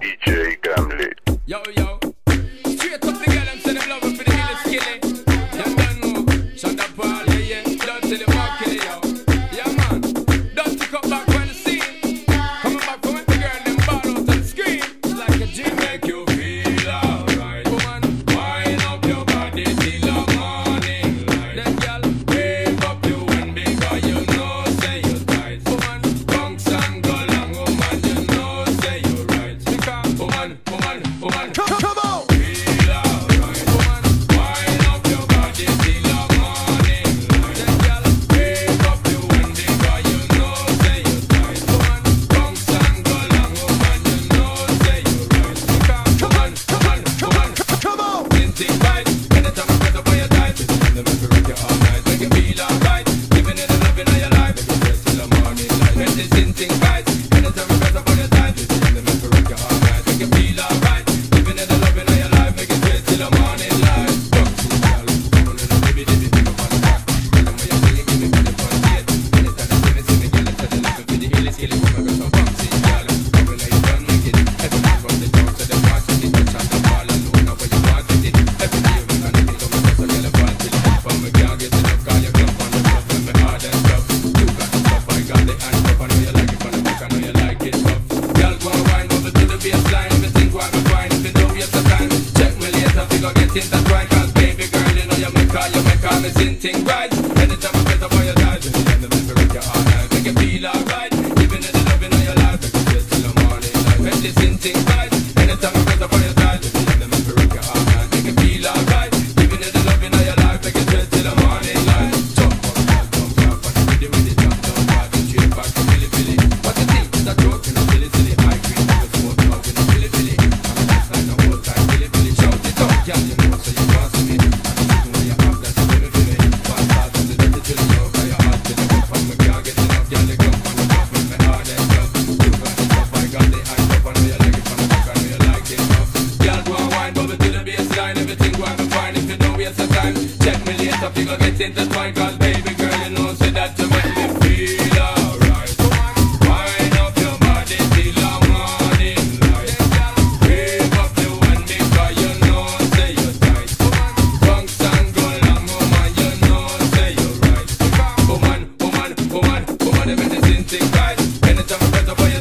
DJ Qemli. Yo, yo. sitting right. time. Check me later, figure get into point, cause baby girl, you know, say that you make me feel alright. Wind up your body till the morning light. Wake up the one because you know, say you're tight. Bunks and gold, and woman, you know, say you're right. Woman, woman, woman, woman, everything's in sync, right? Anytime I press up for your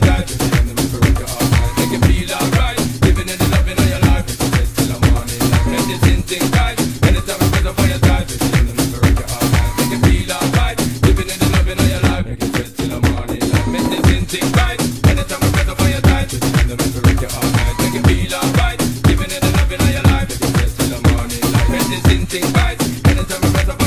minute, every rhythm.